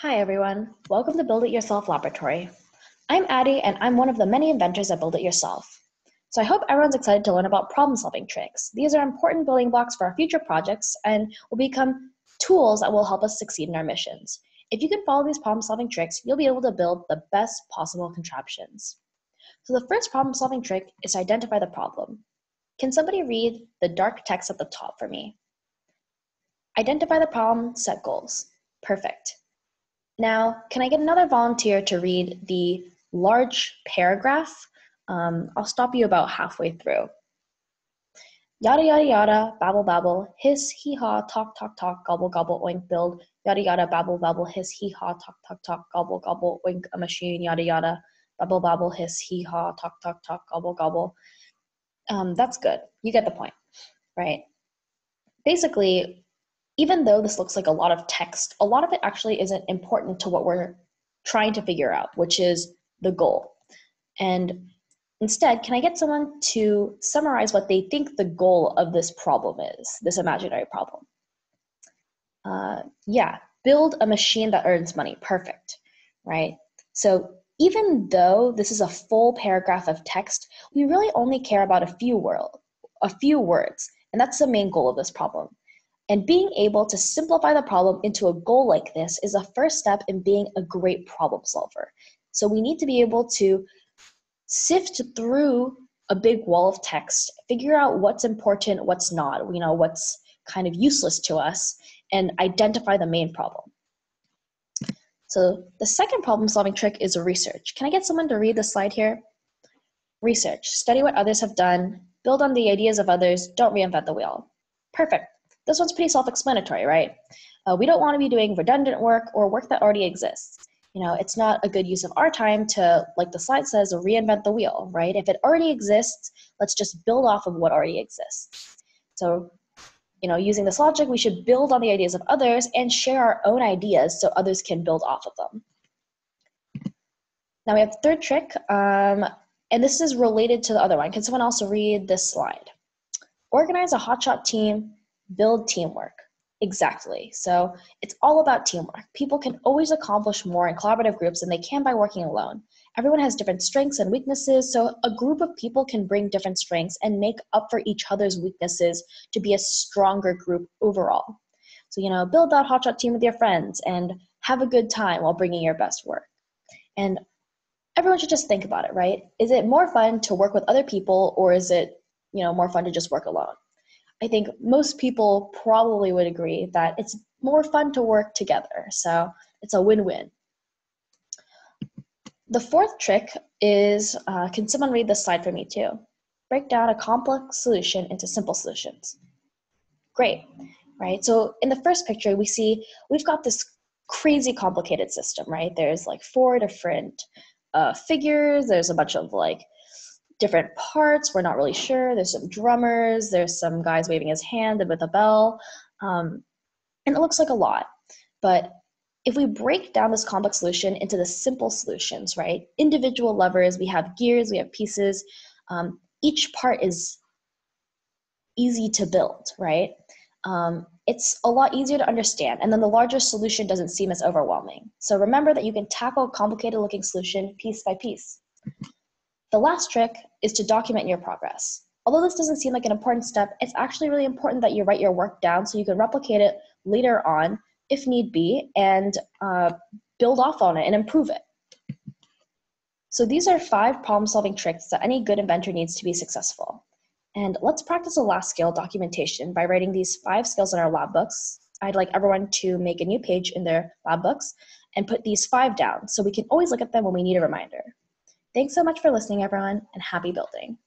Hi everyone, welcome to Build It Yourself Laboratory. I'm Addie and I'm one of the many inventors at Build It Yourself. So I hope everyone's excited to learn about problem solving tricks. These are important building blocks for our future projects and will become tools that will help us succeed in our missions. If you can follow these problem solving tricks, you'll be able to build the best possible contraptions. So the first problem solving trick is to identify the problem. Can somebody read the dark text at the top for me? Identify the problem, set goals. Perfect. Now, can I get another volunteer to read the large paragraph? Um, I'll stop you about halfway through. Yada yada yada, babble babble, hiss, hee haw, talk talk talk, gobble gobble, oink build, yada yada, babble babble, hiss, hee haw, talk talk talk, gobble gobble, oink a machine, yada yada, babble babble, hiss, hee haw, talk talk talk, gobble gobble. Um, that's good. You get the point, right? Basically, even though this looks like a lot of text, a lot of it actually isn't important to what we're trying to figure out, which is the goal. And instead, can I get someone to summarize what they think the goal of this problem is, this imaginary problem? Uh, yeah, build a machine that earns money. Perfect, right? So even though this is a full paragraph of text, we really only care about a few word, a few words, and that's the main goal of this problem. And being able to simplify the problem into a goal like this is a first step in being a great problem solver. So we need to be able to sift through a big wall of text, figure out what's important, what's not, you know, what's kind of useless to us, and identify the main problem. So the second problem solving trick is research. Can I get someone to read the slide here? Research, study what others have done, build on the ideas of others, don't reinvent the wheel. Perfect. This one's pretty self-explanatory, right? Uh, we don't want to be doing redundant work or work that already exists. You know, it's not a good use of our time to, like the slide says, reinvent the wheel, right? If it already exists, let's just build off of what already exists. So, you know, using this logic, we should build on the ideas of others and share our own ideas so others can build off of them. Now we have the third trick, um, and this is related to the other one. Can someone also read this slide? Organize a hotshot team build teamwork. Exactly. So it's all about teamwork. People can always accomplish more in collaborative groups than they can by working alone. Everyone has different strengths and weaknesses, so a group of people can bring different strengths and make up for each other's weaknesses to be a stronger group overall. So, you know, build that hotshot team with your friends and have a good time while bringing your best work. And everyone should just think about it, right? Is it more fun to work with other people or is it, you know, more fun to just work alone? I think most people probably would agree that it's more fun to work together. So it's a win win. The fourth trick is uh, can someone read this slide for me too? Break down a complex solution into simple solutions. Great, right? So in the first picture, we see we've got this crazy complicated system, right? There's like four different uh, figures, there's a bunch of like different parts. We're not really sure. There's some drummers, there's some guys waving his hand with a bell. Um, and it looks like a lot. But if we break down this complex solution into the simple solutions, right? Individual levers, we have gears, we have pieces. Um, each part is easy to build, right? Um, it's a lot easier to understand, and then the larger solution doesn't seem as overwhelming. So remember that you can tackle a complicated looking solution piece by piece. The last trick is to document your progress. Although this doesn't seem like an important step, it's actually really important that you write your work down so you can replicate it later on if need be and uh, build off on it and improve it. So these are five problem solving tricks that any good inventor needs to be successful. And let's practice a last skill documentation by writing these five skills in our lab books. I'd like everyone to make a new page in their lab books and put these five down so we can always look at them when we need a reminder. Thanks so much for listening, everyone, and happy building.